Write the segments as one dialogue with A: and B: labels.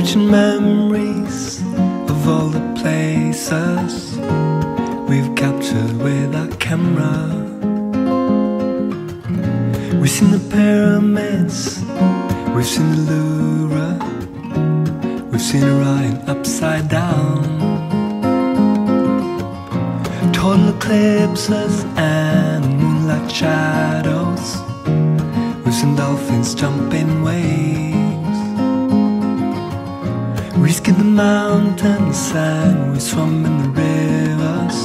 A: Beautiful memories of all the places we've captured with our camera. We've seen the pyramids, we've seen the Louvre, we've seen Orion upside down. Total eclipses and moonlight shadows. We've seen dolphins jumping waves. We skipped the mountains and we swam in the rivers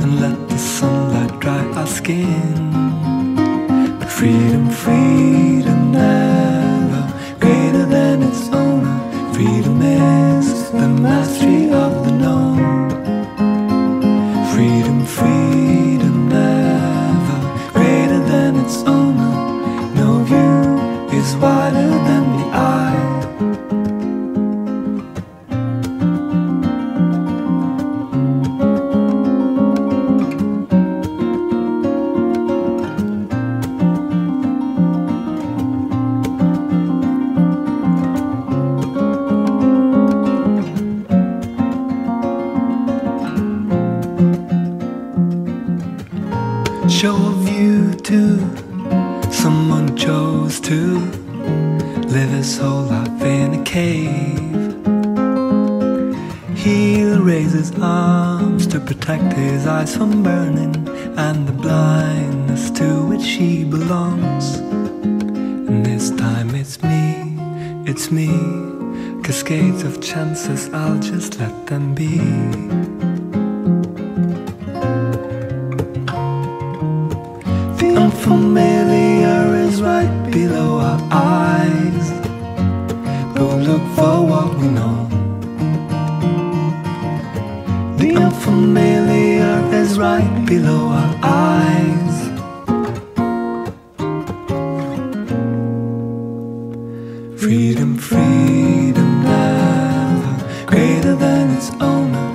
A: and let the sunlight dry our skin. But freedom
B: freedom show a view to someone chose to live his whole life in a cave. He'll raise his arms to protect his eyes from burning and the blindness to which he belongs. And this time it's me, it's me. Cascades of chances, I'll just let them be. The unfamiliar is right below our eyes. We'll look for what we know. The unfamiliar is right below our eyes. Freedom, freedom, never greater than its owner.